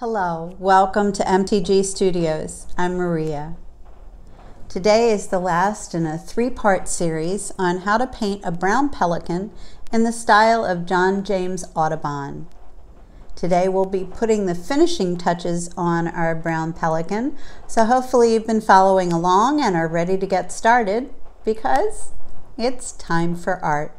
Hello, welcome to MTG Studios. I'm Maria. Today is the last in a three part series on how to paint a brown pelican in the style of John James Audubon. Today we'll be putting the finishing touches on our brown pelican, so hopefully you've been following along and are ready to get started because it's time for art.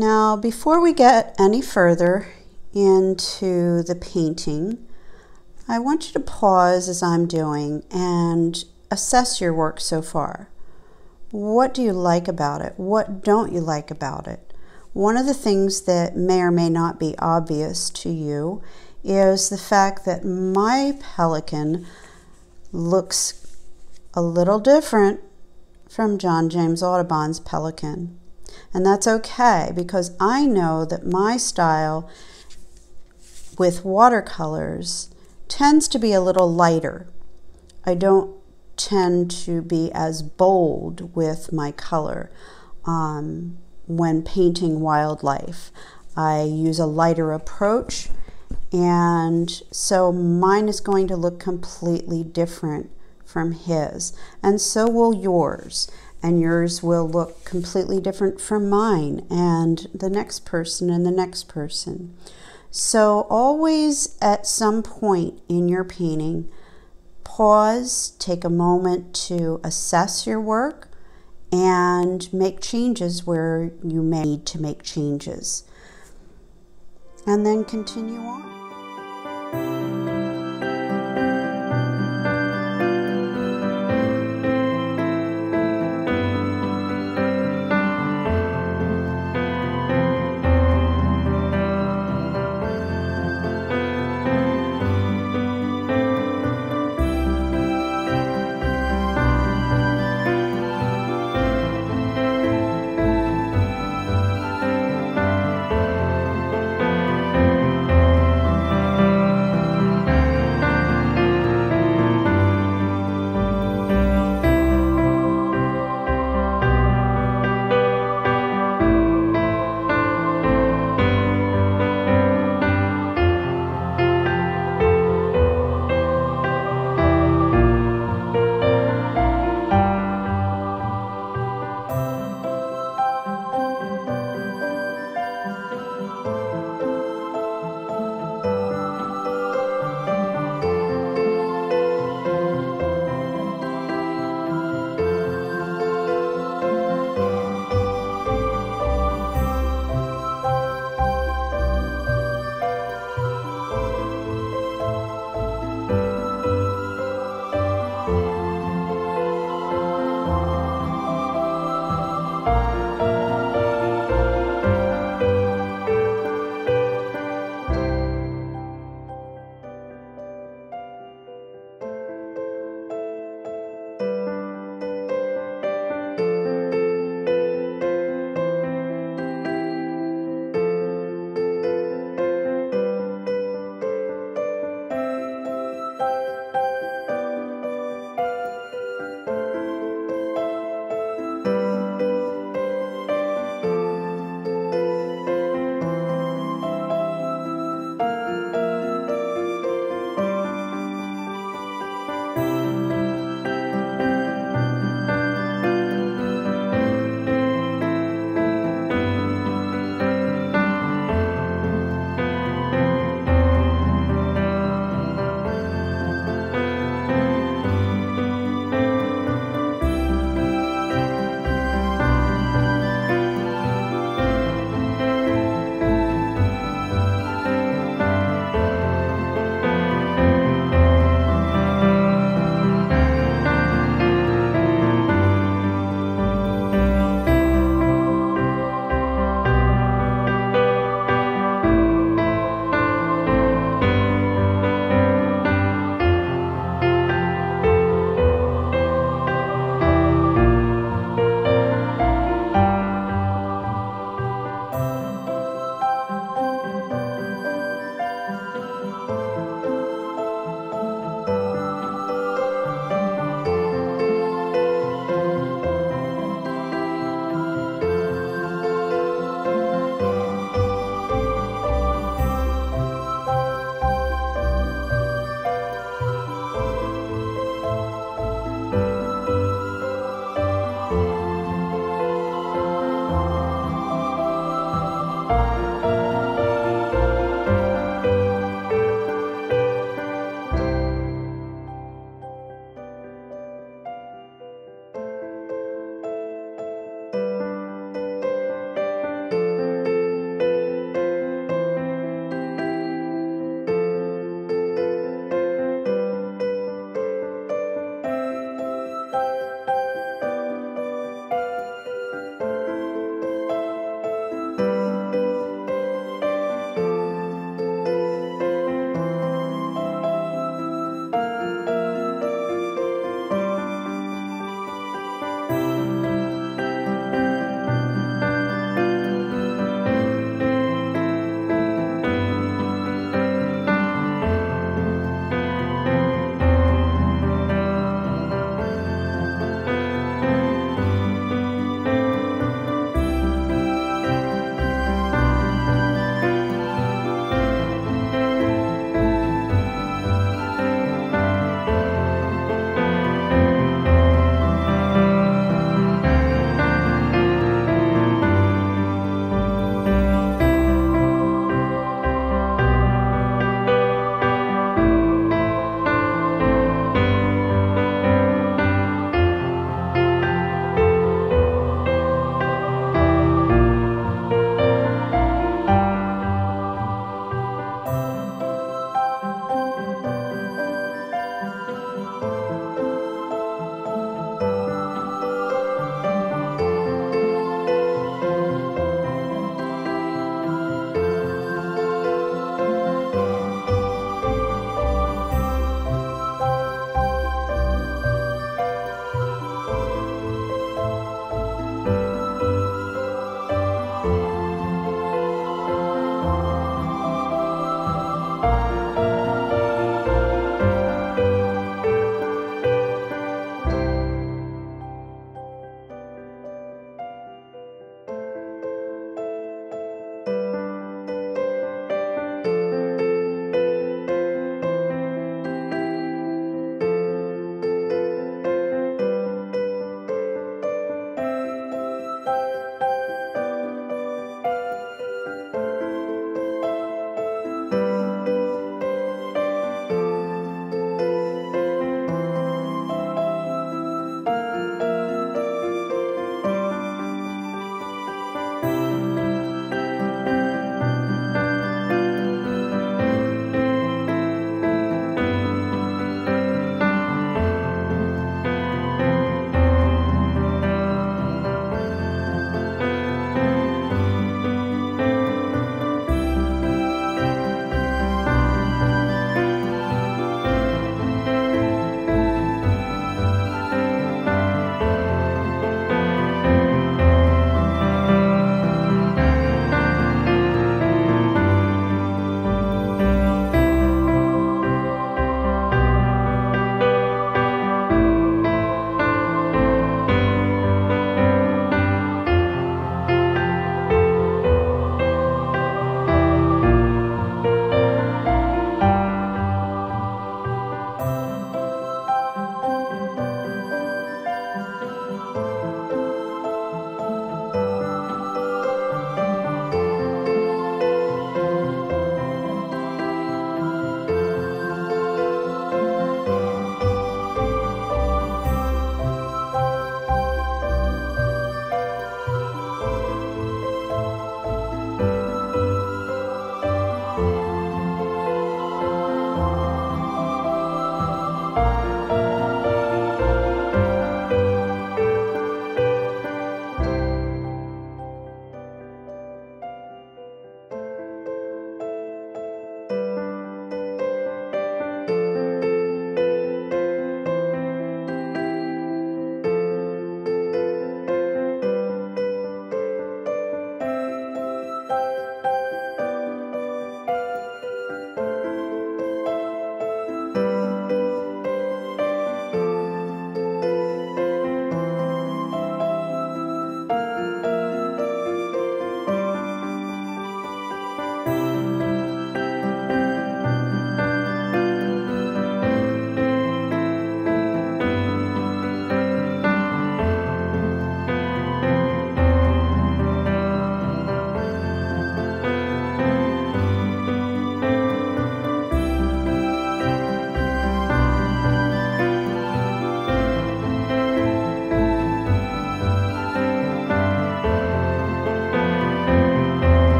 Now, before we get any further into the painting, I want you to pause as I'm doing and assess your work so far. What do you like about it? What don't you like about it? One of the things that may or may not be obvious to you is the fact that my pelican looks a little different from John James Audubon's pelican. And that's okay because I know that my style with watercolors tends to be a little lighter. I don't tend to be as bold with my color um, when painting wildlife. I use a lighter approach, and so mine is going to look completely different from his, and so will yours. And yours will look completely different from mine, and the next person, and the next person. So, always at some point in your painting, pause, take a moment to assess your work, and make changes where you may need to make changes. And then continue on.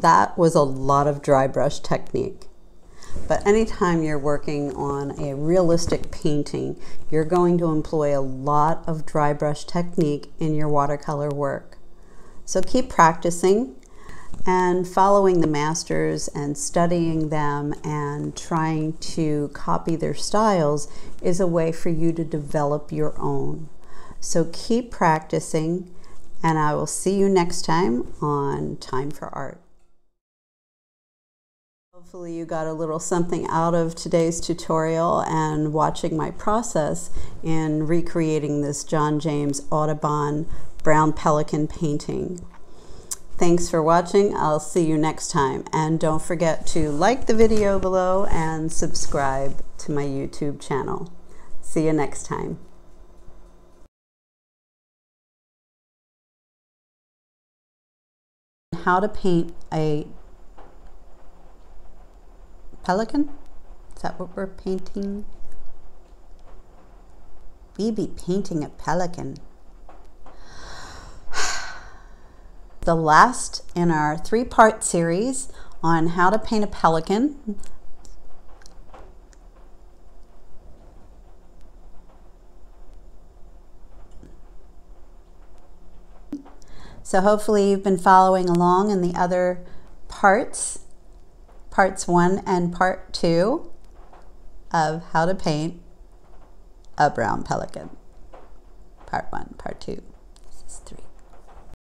That was a lot of dry brush technique. But anytime you're working on a realistic painting, you're going to employ a lot of dry brush technique in your watercolor work. So keep practicing and following the masters and studying them and trying to copy their styles is a way for you to develop your own. So keep practicing and I will see you next time on Time for Art. Hopefully you got a little something out of today's tutorial and watching my process in recreating this John James Audubon Brown Pelican painting. Thanks for watching. I'll see you next time. And don't forget to like the video below and subscribe to my YouTube channel. See you next time. How to paint a Pelican? Is that what we're painting? We be painting a pelican. the last in our three-part series on how to paint a pelican. So hopefully you've been following along in the other parts parts one and part two of how to paint a brown pelican. Part one, part two.